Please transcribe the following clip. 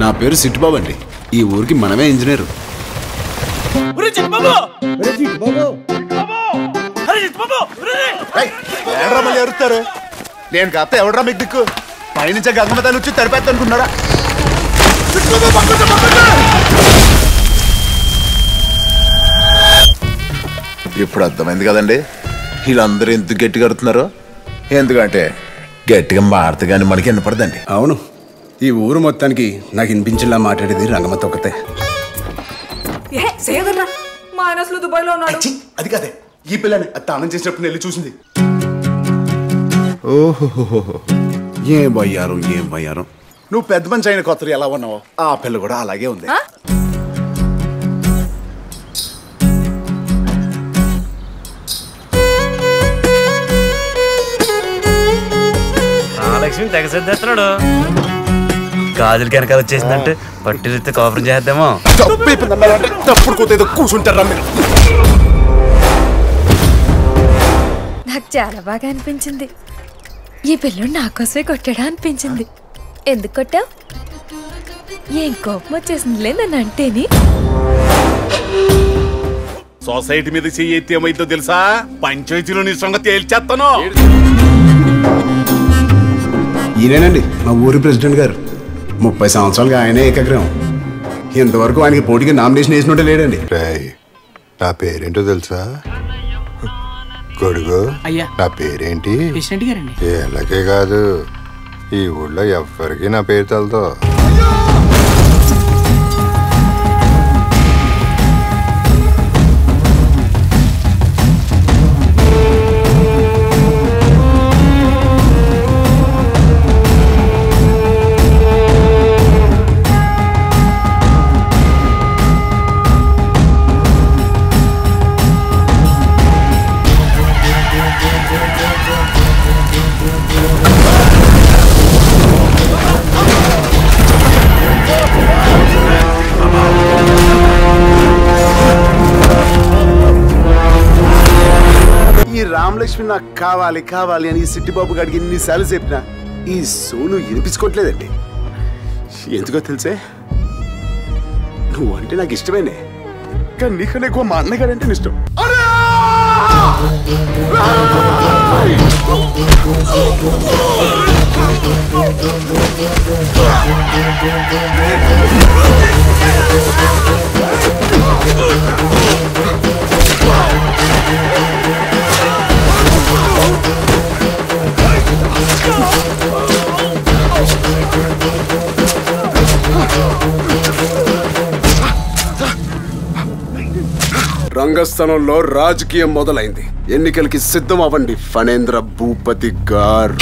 నా పేరు సిట్టుబాబు అండి. ఈ ఊరికి మనమే ఇంజనీరు. మళ్ళీ నేను కాస్త ఎవడరా మీకు దిక్కు? పైనుంచే గంగమ్మ తల్లి వచ్చి తడిపేద్దాం అనుకున్నారా? ఇప్పుడు అర్థమైంది కదండి. వీళ్ళందరూ ఎందుకు గట్టి కడుతున్నారు ఎందుకంటే గట్టిగా మాడితే కానీ మనకి వినపడదండి. అవును. ఈ ఊరు మొత్తానికి నాకు వినిపించేలా మాట్లాడేది రంగమ్మ తొక్కతే ఏ సేదర్రా మా ఆయన అసలు దుబాయ్లో ఉన్నాడు. అది కాదే. ఈ పిల్లని తానం చేసినప్పుడు వెళ్ళి చూసింది. ఓహో ఏం పోయారు ఏం పోయారు నువ్వు పెద్ద మంచి అయిన కొత్త ఎలా ఉన్నావు ఆ పిల్ల కూడా అలాగే ఉంది. ఆ? మహాలక్ష్మి తెగ సిద్ధేస్తున్నాడు గాజులు కనుక వచ్చేసిందంటే పట్టిరిస్తే కాపురం చేద్దామో. తప్పుడు కూత ఏదో కూర్చుంటారా మీరు నాకు చాలా బాగా అనిపించింది. ఈ పిల్లోడు నా కోసమే కొట్టాడా అనిపించింది. ఎందుకు కొట్టావు? ఏం కోపం వచ్చేసిందిలే నన్ను అంటేని. సొసైటీ మీద చెయ్యి ఎత్తి ఏమైందో తెలుసా? పంచాయతీలో నీ సంగతి తేల్చేస్తాను ఈయనేనండి మా ఊరి ప్రెసిడెంట్ గారు. ముప్పై సంవత్సరాలుగా ఆయనే ఏకగ్రహం ఇంతవరకు ఆయనకి పోటీకి నామినేషన్ వేసినట్టే లేడండి. రేయ్ నా పేరేంటో తెలుసా? గొడుగు అయ్యా. నా పేరేంటి? గారండి. వీళ్ళకే కాదు. ఈ ఊళ్ళో ఎవ్వరికి నా పేరు తెలదు. ఈ రామలక్ష్మి నాకు కావాలి కావాలి అని ఈ సిట్టిబాబు గడికి ఎన్నిసార్లు చెప్పినా ఈ సోను వినిపించుకోవట్లేదండి. ఎందుకో తెలుసే? నువ్వు అంటే నాకు ఇష్టమేనే. కానీ నీకన్నా ఎక్కువ మా అన్నగారంటే ఇష్టం. రంగస్థలంలో రాజకీయం మొదలైంది. ఎన్నికలకి సిద్ధం అవ్వండి ఫణేంద్ర భూపతి గారు.